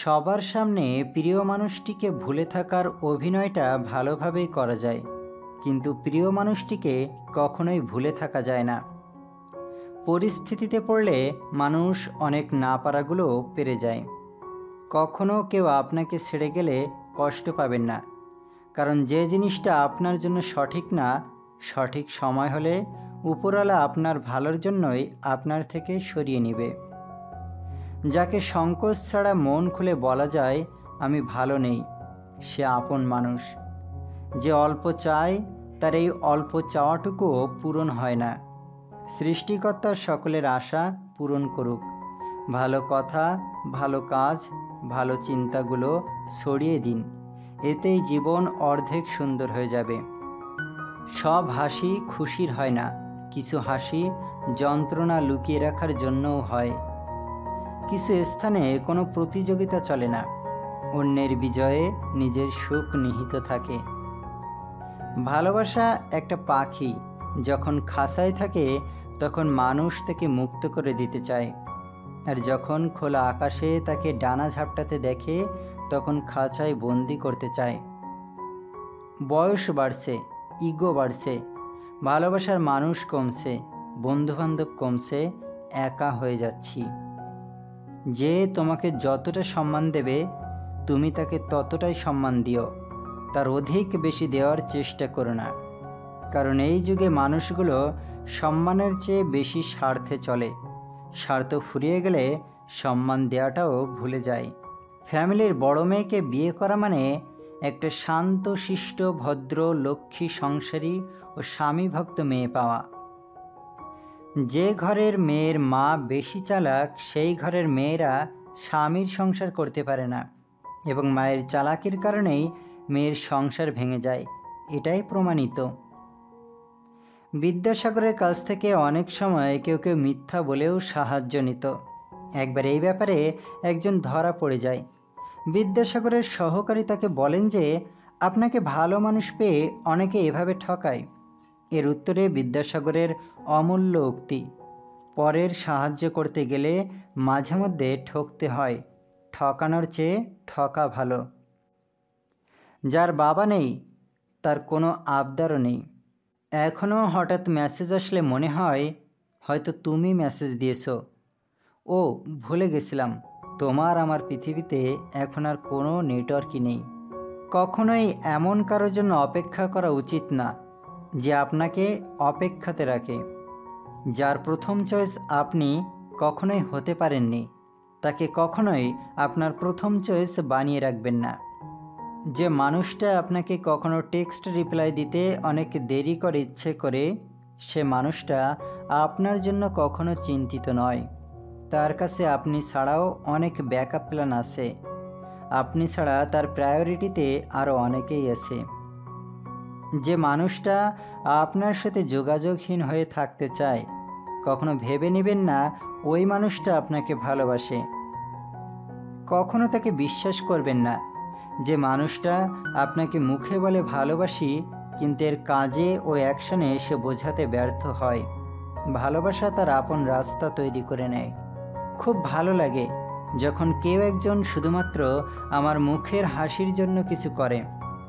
সবার সামনে প্রিয় মানুষটিকে ভুলে থাকার অভিনয়টা ভালোভাবেই করা যায়, কিন্তু প্রিয় মানুষটিকে কখনোই ভুলে থাকা যায় না। পরিস্থিতিতে পড়লে মানুষ অনেক না পারাগুলো পেরে যায়। কখনো কেউ আপনাকে ছেড়ে গেলে কষ্ট পাবেন না, কারণ যে জিনিসটা আপনার জন্য সঠিক না, সঠিক সময় হলে উপরওয়ালা আপনার ভালোর জন্যই আপনার থেকে সরিয়ে নেবে। যাকে সংকোচ ছাড়া মন খুলে বলা যায়, আমি ভালো নেই। সে আপন মানুষ। যে অল্প চায়, তার এই অল্প চাওয়াটুকুও পূরণ হয় না। সৃষ্টিকর্তার সকলের আশা পূরণ করুক। ভালো কথা, ভালো কাজ, ভালো চিন্তাগুলো ছড়িয়ে দিন। এতেই জীবন অর্ধেক সুন্দর হয়ে যাবে। সব হাসি খুশির হয় না। কিছু হাসি যন্ত্রণা লুকিয়ে রাখার জন্যও হয়। কিছু স্থানে কোনো প্রতিযোগিতা চলে না। অন্যের বিজয়ে নিজের সুখ নিহিত থাকে। ভালোবাসা একটা পাখি, যখন খাঁচায় থাকে, তখন মানুষ তাকে মুক্ত করে দিতে চায়। আর যখন খোলা আকাশে তাকে ডানা ঝাপটাতে দেখে, তখন খাঁচায় বন্দি করতে চায়। বয়স বাড়ছে, ইগো বাড়ছে, ভালোবাসার মানুষ কমছে, বন্ধুবান্ধব কমছে, একা হয়ে যাচ্ছি। যে তোমাকে যতটা সম্মান দেবে, তুমি তাকে ততটাই সম্মান দিও। তার অধিক বেশি দেওয়ার চেষ্টা করো না। কারণ এই যুগে মানুষগুলো সম্মানের চেয়ে বেশি স্বার্থে চলে। স্বার্থ ফুরিয়ে গেলে সম্মান দেওয়াটাও ভুলে যায়। ফ্যামিলির বড় মেয়েকে বিয়ে করা মানে একটা শান্ত, শিষ্ট, ভদ্র, লক্ষ্মী, সংসারী ও স্বামীভক্ত মেয়ে পাওয়া। যে ঘরের মেয়ের মা বেশি চালাক, সেই ঘরের মেয়েরা স্বামীর সংসার করতে পারে না এবং মায়ের চালাকির কারণেই মেয়ের সংসার ভেঙে যায়। এটাই প্রমাণিত। বিদ্যাসাগরের কাছ থেকে অনেক সময় কেউ কেউ মিথ্যা বলেও সাহায্য নিত। একবার এই ব্যাপারে একজন ধরা পড়ে যায়। বিদ্যাসাগরের সহকারী তাকে বলেন যে, আপনাকে ভালো মানুষ পেয়ে অনেকে এভাবে ঠকায়। এর উত্তরে বিদ্যাসাগরের অমূল্য উক্তি, পরের সাহায্য করতে গেলে মাঝে মধ্যে ঠকতে হয়, ঠকানোর চেয়ে ঠকা ভালো। যার বাবা নেই, তার কোনো আবদারও নেই। এখনও হঠাৎ মেসেজ আসলে মনে হয়, হয়তো তুমি মেসেজ দিয়েছ। ও, ভুলে গেছিলাম, তোমার আমার পৃথিবীতে এখন আর কোনো নেটওয়ার্কই নেই। কখনোই এমন কারোর জন্য অপেক্ষা করা উচিত না। যে আপনাকে অপেক্ষাতে রাখে। যার প্রথম চয়েস আপনি কখনোই হতে পারেননি, তাকে কখনোই আপনার প্রথম চয়েস বানিয়ে রাখবেন না। যে মানুষটা আপনাকে কখনো টেক্সট রিপ্লাই দিতে অনেক দেরি করে ইচ্ছে করে, সে মানুষটা আপনার জন্য কখনো চিন্তিত নয়। তার কাছে আপনি ছাড়াও অনেক ব্যাকআপ প্ল্যান আছে। আপনি ছাড়া তার প্রায়োরিটিতে আরও অনেকেই আছে। যে মানুষটা আপনার সাথে যোগাযোগহীন হয়ে থাকতে চায়, কখনো ভেবে নেবেন না ওই মানুষটা আপনাকে ভালোবাসে। কখনো তাকে বিশ্বাস করবেন না যে মানুষটা আপনাকে মুখে বলে ভালোবাসি, কিন্তু এর কাজে ও অ্যাকশনে সে বোঝাতে ব্যর্থ হয়। ভালোবাসা তার আপন রাস্তা তৈরি করে নেয়। খুব ভালো লাগে যখন কেউ একজন শুধুমাত্র আমার মুখের হাসির জন্য কিছু করে।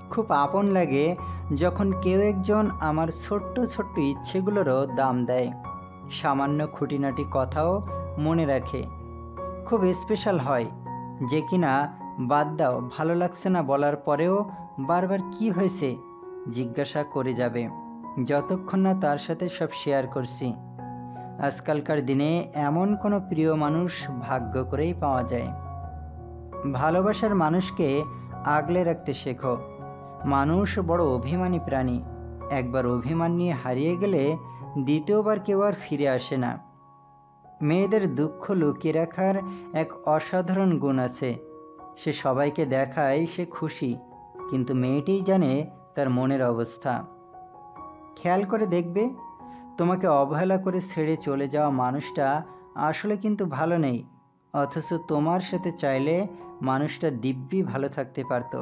খুব আপন লাগে যখন কেউ একজন আমার ছোট্ট ছোট্ট ইচ্ছেগুলোরও দাম দেয়। সামান্য খুঁটিনাটি কথাও মনে রাখে। খুব স্পেশাল হয়। যে কিনা বাদ দাও, ভালো লাগছে না বলার পরেও বারবার কি হয়েছে জিজ্ঞাসা করে যাবে। যতক্ষণ না তার সাথে সব শেয়ার করছি। আজকালকার দিনে এমন কোনো প্রিয় মানুষ ভাগ্য করেই পাওয়া যায়। ভালোবাসার মানুষকে আগলে রাখতে শেখো। মানুষ বড় অভিমানী প্রাণী। একবার অভিমান নিয়ে হারিয়ে গেলে দ্বিতীয়বার কেউ আর ফিরে আসে না। মেয়েদের দুঃখ লুকিয়ে রাখার এক অসাধারণ গুণ আছে। সে সবাইকে দেখায় সে খুশি, কিন্তু মেয়েটিই জানে তার মনের অবস্থা। খেয়াল করে দেখবে, তোমাকে অবহেলা করে ছেড়ে চলে যাওয়া মানুষটা আসলে কিন্তু ভালো নেই, অথচ তোমার সাথে চাইলে মানুষটা দিব্যি ভালো থাকতে পারতো।